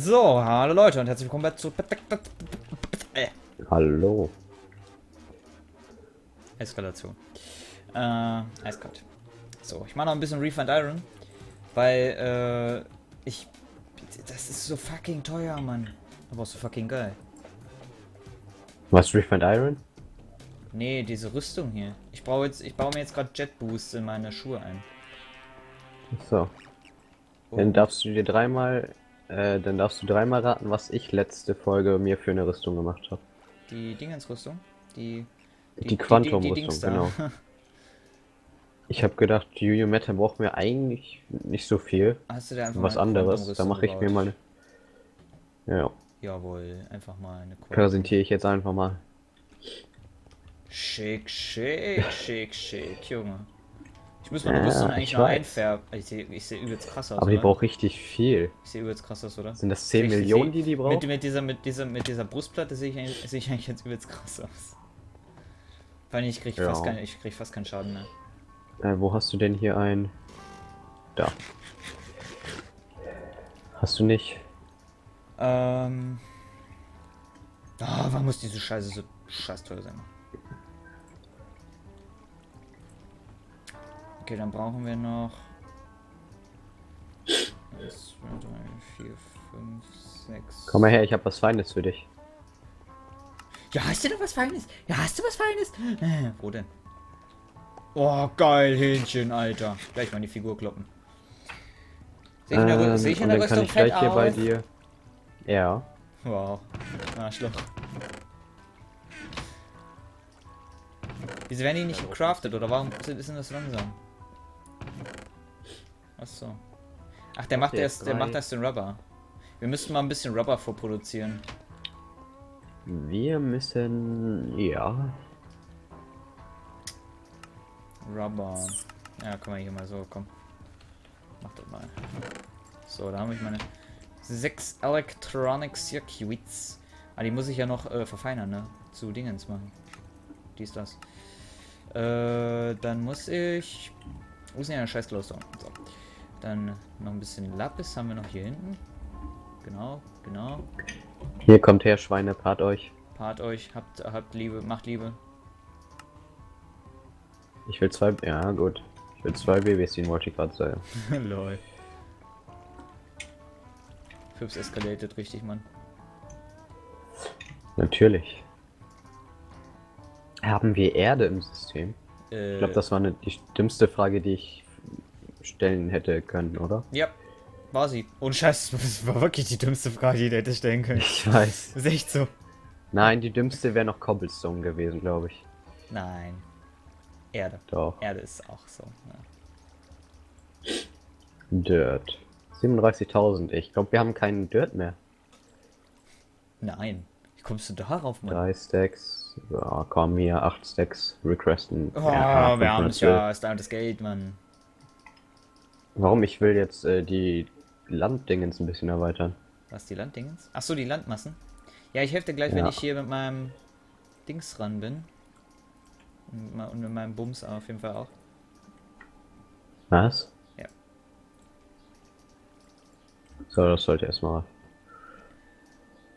So, hallo Leute und herzlich willkommen bei zu äh, Hallo. Eskalation. Äh, eiskalt. So, ich mache noch ein bisschen Refund Iron, weil äh, ich das ist so fucking teuer, Mann. Aber auch so fucking geil. Was Refined Iron? Nee, diese Rüstung hier. Ich brauche jetzt ich baue mir jetzt gerade Jet Boost in meine Schuhe ein. So. Dann darfst du dir dreimal äh, dann darfst du dreimal raten, was ich letzte Folge mir für eine Rüstung gemacht habe. Die Dingensrüstung? Die die, die Quantum-Rüstung, genau. Ich habe gedacht, Juju Meta braucht mir eigentlich nicht so viel. Hast du da einfach was anderes? Da mache ich mir mal. Ja. Jawohl, einfach mal eine Quantum. Präsentiere ich jetzt einfach mal. Schick, schick, schick, schick, Junge. Ich muss meine ja, Rüstung eigentlich noch einfärben. Ich sehe ich seh übelst krass aus. Aber die braucht richtig viel. Ich sehe übelst krass aus, oder? Sind das 10 Millionen, die die braucht? Mit, mit, dieser, mit, dieser, mit dieser Brustplatte sehe ich, seh ich eigentlich jetzt übelst krass aus. Weil ich krieg, ja. fast kein, ich krieg fast keinen Schaden mehr. Äh, wo hast du denn hier ein... Da. Hast du nicht? Ähm... Ah, warum muss diese Scheiße so scheiß teuer sein? Okay, dann brauchen wir noch... 1, 2, 3, 4, 5, 6... Komm mal her, ich habe was Feines für dich. Ja, hast du noch was Feines? Ja, hast du was Feines? Äh, wo denn? Oh, geil, Hähnchen, Alter. Gleich mal in die Figur kloppen. Sehe ich in der, ähm, seh ich in der Rüstung ich gleich hier bei dir. Ja. Wow. Arschloch. Wieso werden die nicht gecraftet oder warum ist denn das langsam? Achso. Ach, der macht erst, der macht erst den Rubber. Wir müssen mal ein bisschen Rubber vorproduzieren. Wir müssen, ja. Rubber. Ja, komm mal hier mal so, komm. Mach das mal. So, da habe ich meine sechs Electronic Circuits. Ah, die muss ich ja noch äh, verfeinern, ne? Zu Dingens machen. Dies, das. Äh, dann muss ich... Wo ist denn ja scheiß Glowstone? So. Dann noch ein bisschen Lapis haben wir noch hier hinten. Genau, genau. Hier kommt her, Schweine, part euch. Part euch, habt, habt Liebe, macht Liebe. Ich will zwei, ja gut. Ich will zwei Babys ziehen, wollte ich gerade sagen. Lol. Fips eskaliert richtig, Mann. Natürlich. Haben wir Erde im System? Äh, ich glaube, das war eine, die dümmste Frage, die ich stellen hätte können, oder? Ja, war sie. Und Scheiß, das war wirklich die dümmste Frage, die du hätte stellen können. Ich weiß. Das ist echt so. Nein, die dümmste wäre noch Cobblestone gewesen, glaube ich. Nein. Erde. Doch. Erde ist auch so. Ja. Dirt. 37.000. Ich glaube, wir haben keinen Dirt mehr. Nein. Wie kommst du darauf, Mann? Drei Stacks. Ja, komm hier, acht Stacks requesten. Oh, ja, wir haben es ja. Ist das Geld, Mann. Warum? Ich will jetzt äh, die Landdingens ein bisschen erweitern. Was, die Landdingens? Achso, die Landmassen? Ja, ich helfe dir gleich, ja. wenn ich hier mit meinem Dings ran bin. Und mit meinem Bums auf jeden Fall auch. Was? Ja. So, das sollte erstmal.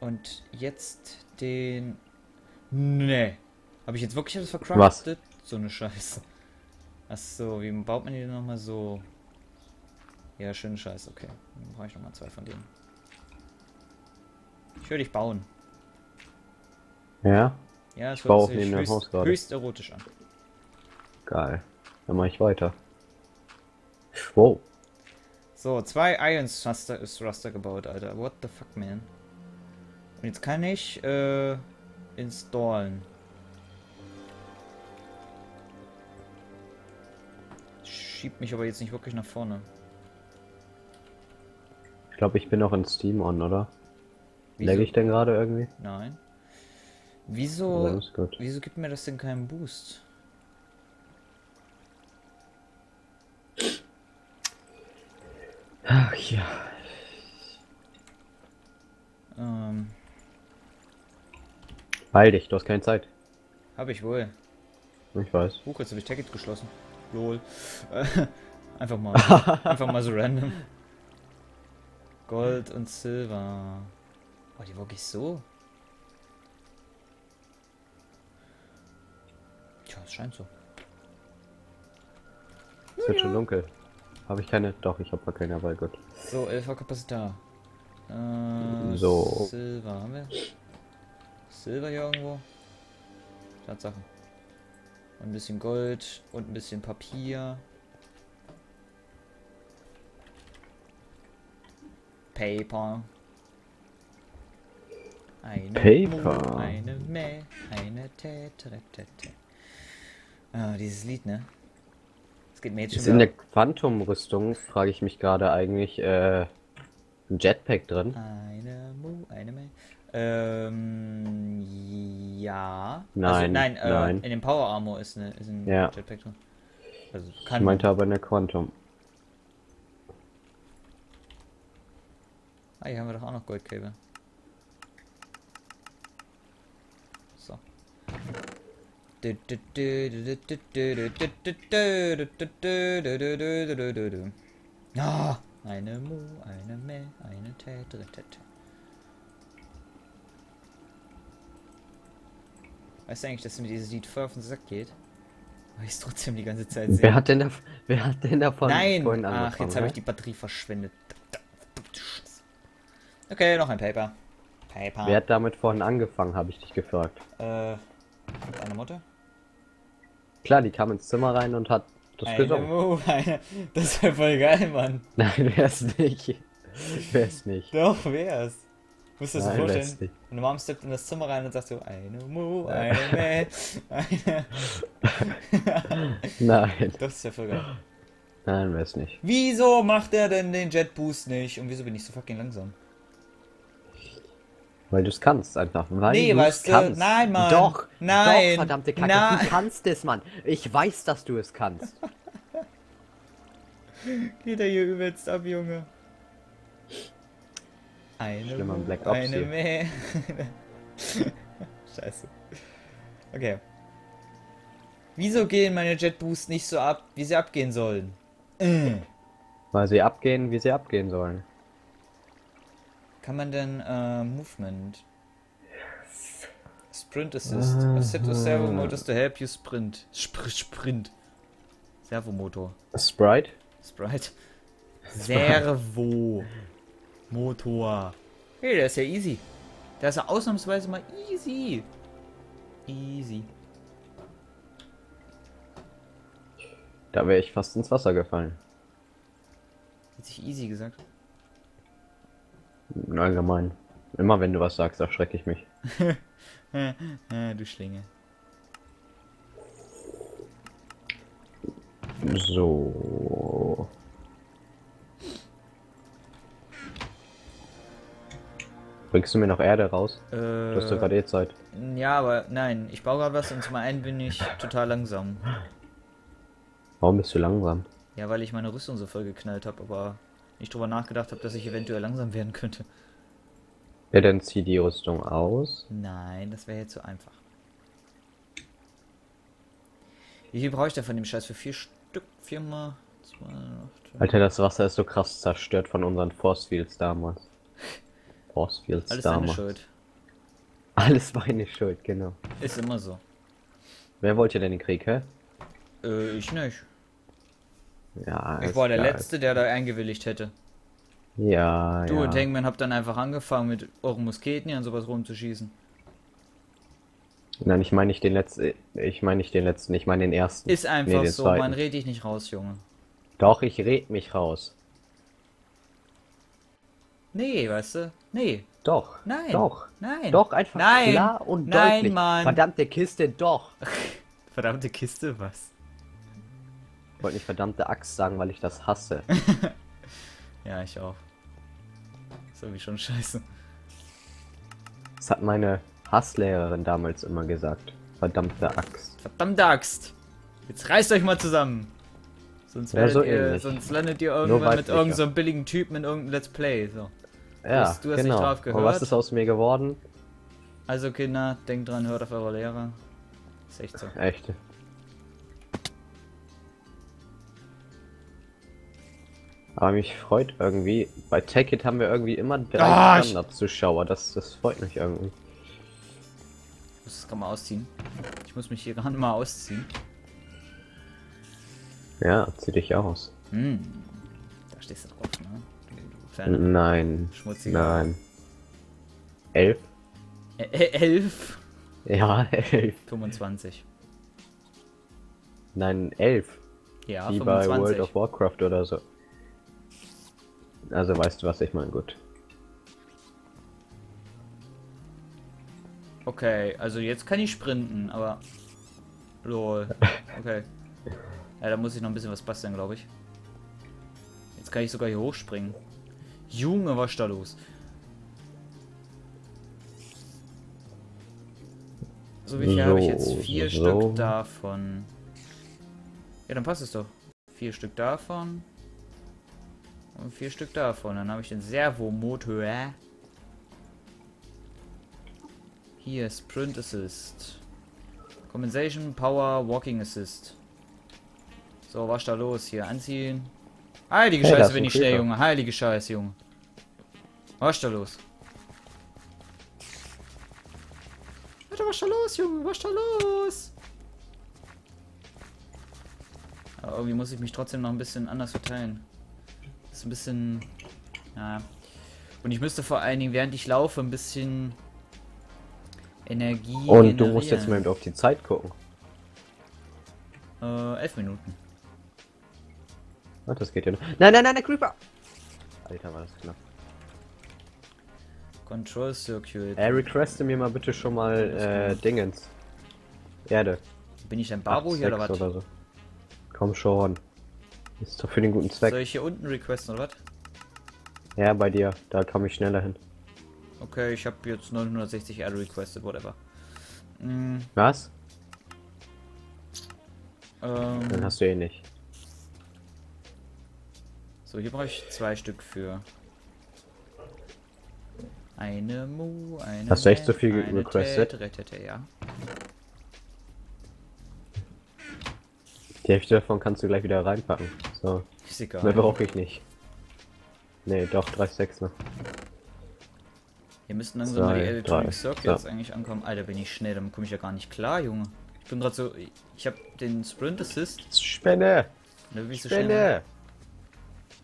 Und jetzt den. Nee. Habe ich jetzt wirklich alles verkraftet? Was? So eine Scheiße. Achso, wie baut man die denn nochmal so? Ja, schön Scheiß, okay. Dann brauche ich nochmal zwei von denen. Ich würde dich bauen. Ja? Ja, es hört sich höchst, Haus höchst erotisch an. Geil. Dann mache ich weiter. Wow. So, zwei Iron Thruster ist Thruster gebaut, Alter. What the fuck, man? Und jetzt kann ich äh, installen. Schiebt mich aber jetzt nicht wirklich nach vorne. Ich glaube, ich bin noch in Steam on, oder? Wieso? ich denn gerade irgendwie? Nein. Wieso, wieso gibt mir das denn keinen Boost? Ach ja. Ähm. Heil dich, du hast keine Zeit. Hab ich wohl. Ich weiß. Huch, jetzt habe ich Ticket geschlossen. Lol. einfach mal. einfach mal so random. Gold und Silber. Oh, die wirklich so? Tja, es scheint so. Es wird schon dunkel. Habe ich keine? Doch, ich habe gar keine, aber gut. So, 11 Kapazitor. Äh, So. Silber haben wir? Silber hier irgendwo? Tatsache. Und ein bisschen Gold und ein bisschen Papier. Paper. Eine Paper. Mu, eine Mä, eine Tä, Tä. Ah, dieses Lied, ne? Es geht mir jetzt Ist schon in wieder... der Quantum-Rüstung, frage ich mich gerade eigentlich, äh, ein Jetpack drin? Eine Mu, eine Mä. Ähm, ja. also, Nein, nein, äh, nein. in dem Power Armor ist, eine, ist ein Ja. Jetpack drin. Also, Ich kann. meinte aber in der Quantum. Ah, hier haben wir doch auch noch Goldkabel. So. Ah, eine Mu, eine Mä, eine Tä, Tä, Tä, Tä. Weißt du eigentlich, dass mir dieses Lied voll auf den Sack geht? Weil ich es trotzdem die ganze Zeit sehe. Wer hat denn, da, wer hat denn davon Nein! Ach, jetzt habe ich hä? die Batterie verschwendet. Okay, noch ein Paper. Paper. Wer hat damit vorhin angefangen, habe ich dich gefragt. Äh, deine Mutter? Klar, die kam ins Zimmer rein und hat das Eine gesungen. Mu, eine. Das wäre voll geil, Mann. Nein, wär's nicht. Wär's nicht. Doch, wär's. Musst du dir vorstellen? nicht. Und Mom steppt in das Zimmer rein und sagt so, eine Mu, eine Mä, eine. Nein, Doch, das wäre voll geil. nein, wär's nicht. Wieso macht er denn den Jet Boost nicht? Und wieso bin ich so fucking langsam? Weil du es kannst einfach. Weil Nee, weißt du, kannst. nein, Mann. Doch, Nein. doch, verdammte Kacke. Nein. Du kannst es, Mann. Ich weiß, dass du es kannst. Geht er hier übelst ab, Junge. Eine Schlimmer Black Ops eine. Mä. Scheiße. Okay. Wieso gehen meine Jet Boost nicht so ab, wie sie abgehen sollen? Äh. Weil sie abgehen, wie sie abgehen sollen. Kann man denn äh, Movement? Sprint Assist. A set of servo motors to help you sprint. Spr Sprint. Servomotor. Sprite? Sprite. Servo. Motor. Hey, der ist ja easy. Der ist ja ausnahmsweise mal easy. Easy. Da wäre ich fast ins Wasser gefallen. Hat sich easy gesagt. Allgemein. Immer wenn du was sagst, erschrecke ich mich. du Schlinge. So. Bringst du mir noch Erde raus? Äh, Du hast doch gerade eh Zeit. ja, aber nein, ich baue gerade was und zum einen bin ich total langsam. Warum bist du langsam? Ja, weil ich meine Rüstung so voll geknallt habe, aber nicht drüber nachgedacht habe, dass ich eventuell langsam werden könnte. Ja, dann zieh die Rüstung aus. Nein, das wäre jetzt zu einfach. Wie viel brauche ich denn von dem Scheiß? Für vier Stück? Viermal? Zwei, acht, Alter, das Wasser ist so krass zerstört von unseren Force Fields damals. Force Fields Alles damals. Schuld. Alles meine Schuld, genau. Ist immer so. Wer wollte denn den Krieg, hä? Äh, ich nicht. Ja, Ich war der klar. Letzte, der da eingewilligt hätte. Ja, Du ja. und Hangman habt dann einfach angefangen, mit euren Musketen hier und sowas rumzuschießen. Nein, ich meine nicht den letzten. Ich meine nicht den letzten, ich meine den ersten. Ist einfach den so, zweiten. man red dich nicht raus, Junge. Doch, ich red mich raus. Nee, weißt du? Nee. Doch. Nein. Doch. Nein. Doch, einfach Nein. klar und Nein, deutlich. Mann. Verdammte Kiste, doch. Verdammte Kiste, was? Ich wollte nicht verdammte Axt sagen, weil ich das hasse. Ja, ich auch. So wie schon scheiße. Das hat meine Hasslehrerin damals immer gesagt. Verdammte Axt. Verdammte Axt. Jetzt reißt euch mal zusammen. Sonst, Ja, so ihr, sonst landet ihr irgendwann mit irgendeinem so billigen Typen in irgendeinem Let's Play. So. Ja, hast- du hast nicht genau. drauf Und gehört? was ist aus mir geworden? Also Kinder, denkt dran, hört auf eure Lehrer. Ist echt so. Echt. Aber mich freut irgendwie, bei Take It haben wir irgendwie immer drei Ah, Standard-Zuschauer. Das, das freut mich irgendwie. Ich muss das gerade mal ausziehen. Ich muss mich hier gerade mal ausziehen. Ja, zieh dich aus. Hm. Da stehst du drauf, ne? Kleine Nein. schmutzige. Nein. Elf? Ä- ä- elf. Ja, elf. 25. Nein, elf. Ja, Wie bei 25. World of Warcraft oder so. Also weißt du, was ich meine, gut. Okay, also jetzt kann ich sprinten, aber. Lol. Okay. Ja, da muss ich noch ein bisschen was basteln, glaube ich. Jetzt kann ich sogar hier hochspringen. Junge, was ist da los? So, wie viel habe ich jetzt? So, Vier so. Stück davon. Ja, dann passt es doch. Vier Stück davon. Und vier Stück davon. Dann habe ich den Servomotor. Hier, Sprint Assist. Compensation, Power, Walking Assist. So, was ist da los? Hier, anziehen. Heilige Hey, Scheiße, bin ich schnell. Junge. Heilige Scheiße, Junge. Was ist da los? Alter, was ist da los, Junge? Was ist da los? Aber irgendwie muss ich mich trotzdem noch ein bisschen anders verteilen. Ist ein bisschen... Ja. Und ich müsste vor allen Dingen, während ich laufe, ein bisschen Energie Und du musst jetzt mal generieren. auf die Zeit gucken. Äh, elf Minuten. Ah, das geht ja noch. Nein, nein, nein, der Creeper! Alter, war das knapp. Control Circuit. Äh, requeste mir mal bitte schon mal äh, Dingens. Erde. Bin ich ein Babo hier oder 8,6 was? oder so. Komm schon. Ist doch für den guten Zweck. Soll ich hier unten requesten oder was? Ja, bei dir. Da komme ich schneller hin. Okay, ich habe jetzt 960 Erde requested, whatever. Mm, Was? ähm, Dann hast du eh nicht. so, hier brauche ich zwei Stück für. Eine Mu, eine Hast du echt so viel requested? Tät, ja. Die Hälfte davon kannst du gleich wieder reinpacken. So. Ist egal. Mehr brauche ich nicht. Nee, doch, 3,6 noch. Hier müssten langsam mal die Zwei, Electronic Circuits ja. eigentlich ankommen. Alter, bin ich schnell, damit komme ich ja gar nicht klar, Junge. Ich bin gerade so. Ich habe den Sprint Assist. Spinne! Da bin ich so schnell.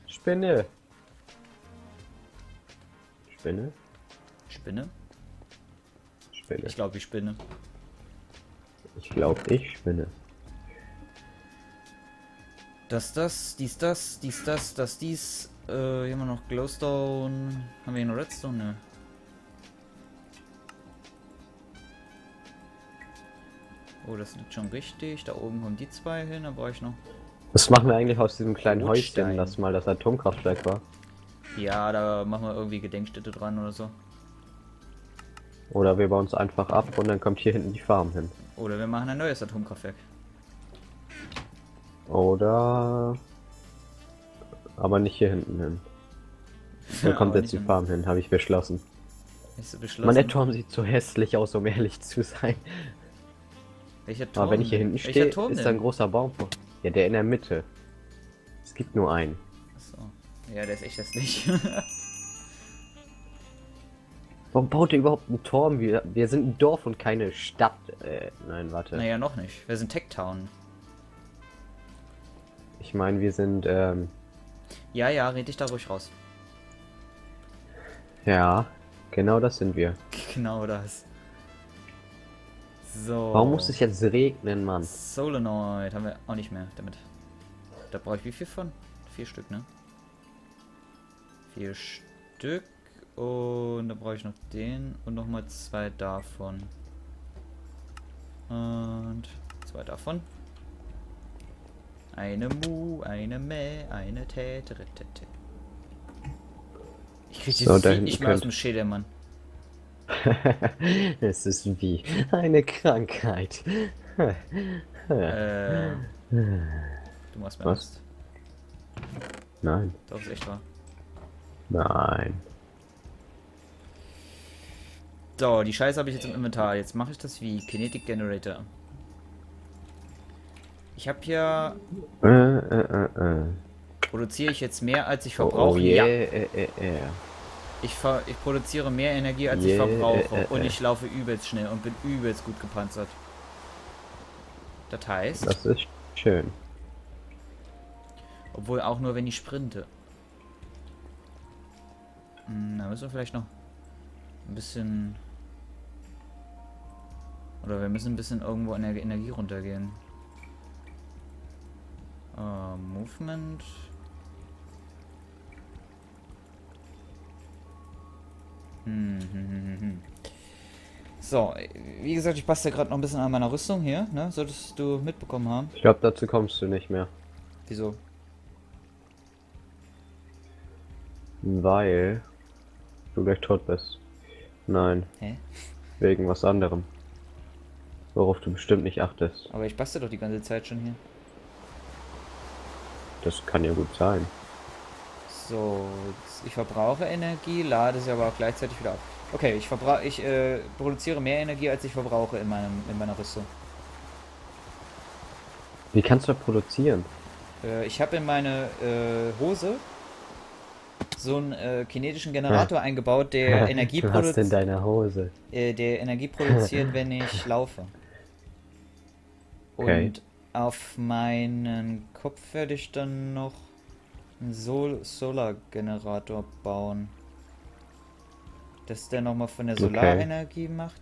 Spinne! Spinne? Spinne? Spinne. Ich glaube, ich spinne. Ich glaube, ich spinne. Das, das, dies, das, dies, das, das, dies. Äh, hier haben wir noch Glowstone. Haben wir hier noch Redstone? Nö. Oh, das liegt schon richtig. Da oben kommen die zwei hin. Da brauche ich noch. Was machen wir eigentlich aus diesem kleinen Rotstein. Häuschen, das mal das Atomkraftwerk war? Ja, da machen wir irgendwie Gedenkstätte dran oder so. Oder wir bauen es einfach ab und dann kommt hier hinten die Farm hin. Oder wir machen ein neues Atomkraftwerk. Oder... Aber nicht hier hinten hin. Hier kommt Aber jetzt die Farm hin, habe ich beschlossen. Ist so beschlossen. Der Turm sieht so hässlich aus, um ehrlich zu sein. Welcher Turm? Aber wenn ich hier hinten stehe, ist denn? da ein großer Baum. Ja, der in der Mitte. Es gibt nur einen. Achso. Ja, der ist echt hässlich. Warum baut ihr überhaupt einen Turm? Wir, wir sind ein Dorf und keine Stadt. Äh, nein, warte. naja, noch nicht. Wir sind Tech Town. Ich meine, wir sind, ähm, Ja, ja, red dich da ruhig raus. ja, genau das sind wir. Genau das. So. Warum muss es jetzt regnen, Mann? Solenoid haben wir auch nicht mehr damit. Da brauche ich wie viel von? Vier Stück, ne? Vier Stück. Und da brauche ich noch den und nochmal zwei davon. Und zwei davon. Eine Mu, eine Mä, eine Täte, Tete. Ich krieg So, dieses nicht mehr aus dem Schädel, Mann. es ist wie eine Krankheit. Äh, du machst mir Was? Angst. Nein, Das ist echt wahr. nein. So, die Scheiße habe ich jetzt im Inventar. Jetzt mache ich das wie Kinetic Generator. Ich habe hier Äh, äh, äh, äh. Produziere ich jetzt mehr, als ich Oh, verbrauche? oh Ja. yeah, äh, äh, äh. Ich, ver ich produziere mehr Energie, als Yeah, ich verbrauche. und ich laufe übelst schnell und bin übelst gut gepanzert. Das heißt, Das ist schön. obwohl auch nur, wenn ich sprinte. Hm, da müssen wir vielleicht noch ein bisschen... Oder wir müssen ein bisschen irgendwo in der Energie runtergehen. Äh, Movement... Hm, hm, hm, hm, hm. So, wie gesagt, ich bastel gerade noch ein bisschen an meiner Rüstung hier, ne? Solltest du mitbekommen haben. Ich glaube, dazu kommst du nicht mehr. Wieso? Weil du gleich tot bist. Nein, Hä? wegen was anderem. Worauf du bestimmt nicht achtest. Aber ich bastel doch die ganze Zeit schon hier. Das kann ja gut sein. So, ich verbrauche Energie, lade sie aber auch gleichzeitig wieder ab. Okay, ich verbrauche, ich äh, produziere mehr Energie, als ich verbrauche in meinem, in meiner Rüstung. Wie kannst du produzieren? Äh, ich habe in meine äh, Hose so einen äh, kinetischen Generator eingebaut, der Energie, du hast in deiner Hose. äh, der Energie produziert, wenn ich laufe. Okay. Und auf meinen Kopf werde ich dann noch einen Sol Solar-Generator bauen. Dass der nochmal von der Okay. Solarenergie macht.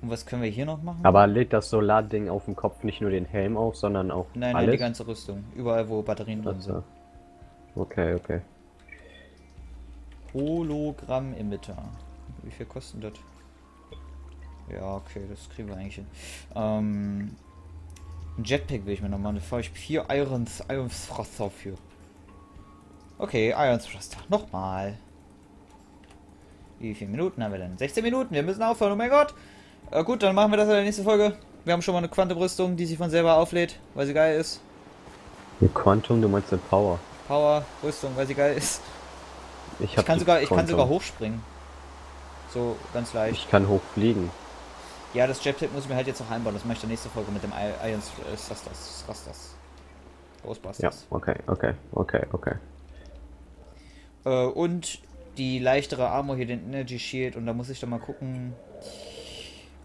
Und was können wir hier noch machen? Aber lädt das Solarding auf dem Kopf nicht nur den Helm auf, sondern auch nein, nein, alles? die ganze Rüstung. Überall, wo Batterien drin sind. Okay, okay. Hologramm-Emitter. Wie viel kostet das? Ja, okay, das kriegen wir eigentlich hin. Ähm, ein Jetpack will ich mir nochmal. Da fahre ich vier Irons, Irons Thruster für. Okay, Irons Thruster. Nochmal. Wie viele Minuten haben wir denn? 16 Minuten. Wir müssen aufhören. Oh mein Gott. Äh, gut, dann machen wir das in der nächsten Folge. Wir haben schon mal eine Quantum-Rüstung, die sich von selber auflädt, weil sie geil ist. Eine Quantum, du meinst eine Power. Power-Rüstung, weil sie geil ist. Ich, Ich kann sogar, ich kann sogar hochspringen. So, ganz leicht. Ich kann hochfliegen. Ja, das Jetpack muss ich mir halt jetzt noch einbauen. Das mache ich in der nächsten Folge mit dem Iron äh, Rasters. Rasters. Ja, Ghostbusters. okay, okay, okay, okay. Äh, und die leichtere Armor hier, den Energy Shield. Und da muss ich dann mal gucken,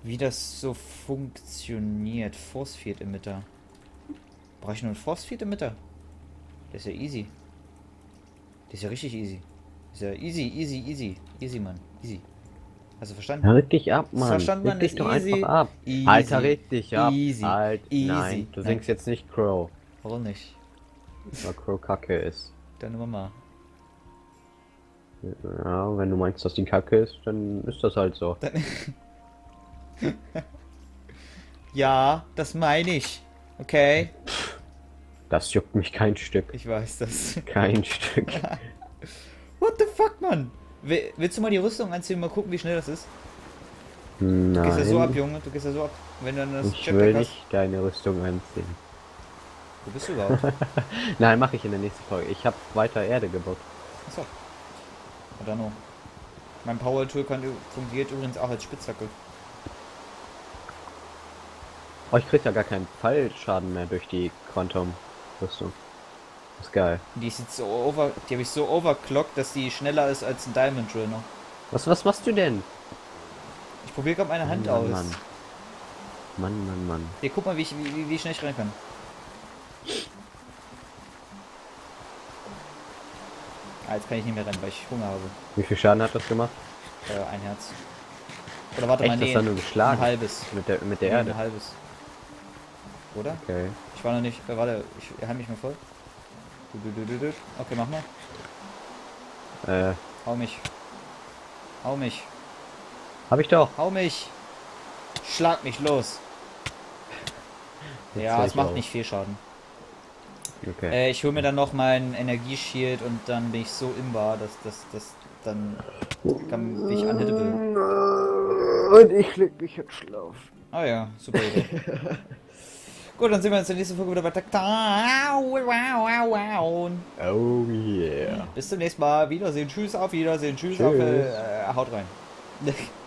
wie das so funktioniert. Force Field Emitter. Brauche ich nur einen Force Field Emitter? Das ist ja easy. Das ist ja richtig easy. Das ist ja easy, easy, easy. Easy, Mann. Easy. Du verstanden? Rig dich ab, Mann. Verstanden, Mann, dich doch easy. einfach ab. Easy. Alter, rig dich ab. Easy. Alt, Easy. nein, du Nein. singst jetzt nicht Crow, Warum nicht? weil Crow kacke ist. Deine Mama. Ja, wenn du meinst, dass die kacke ist, dann ist das halt so. Ja, das meine ich. Okay? Das juckt mich kein Stück. Ich weiß das. Kein Stück. What the fuck, Mann? Will- Willst du mal die Rüstung anziehen und mal gucken, wie schnell das ist? Du gehst ja so ab, Nein, Junge. Du gehst ja so ab. Wenn du dann das ich will Jetpack nicht deine Rüstung anziehen. hast. Wo bist du überhaupt? Nein, mache ich in der nächsten Folge. Ich habe weiter Erde gebaut. Achso. Oder no. Mein Power Tool kann, fungiert übrigens auch als Spitzhacke. Oh, ich krieg ja gar keinen Fallschaden mehr durch die Quantum-Rüstung. Ist geil. Die ist jetzt so over. Die habe ich so overclockt, dass die schneller ist als ein Diamond Drill noch. Was, was machst du denn? Ich probiere gerade meine Hand Mann, aus. Mann. Mann, Mann, Mann. Hier, guck mal, wie, ich, wie, wie- schnell ich rennen kann. Ah, jetzt kann ich nicht mehr rennen, weil ich Hunger habe. Wie viel Schaden hat das gemacht? Äh, ein Herz. Oder warte Echt, mal, das nee, hat nur geschlagen? ein halbes. Mit der, mit der Nee, Erde? Ein halbes. Oder? Okay. Ich war noch nicht. Äh, warte, ich heim mich mal voll. Okay, mach mal. Äh, Hau mich. Hau mich. hab ich doch. Hau mich. Schlag mich los. Jetzt ja, es macht auf. nicht viel Schaden. Okay. Äh, ich hole mir dann noch meinen Energieshield und dann bin ich so imbar, dass das das dann kann ich unhittable. Und ich leg mich jetzt schlafen. Ah ja, super Idee. Gut, dann sehen wir uns in der nächsten Folge wieder bei. Wow, wow, wow. Oh yeah. Bis zum nächsten Mal. Wiedersehen. Tschüss, auf Wiedersehen. Tschüss, Tschüss. auf. Äh, haut rein.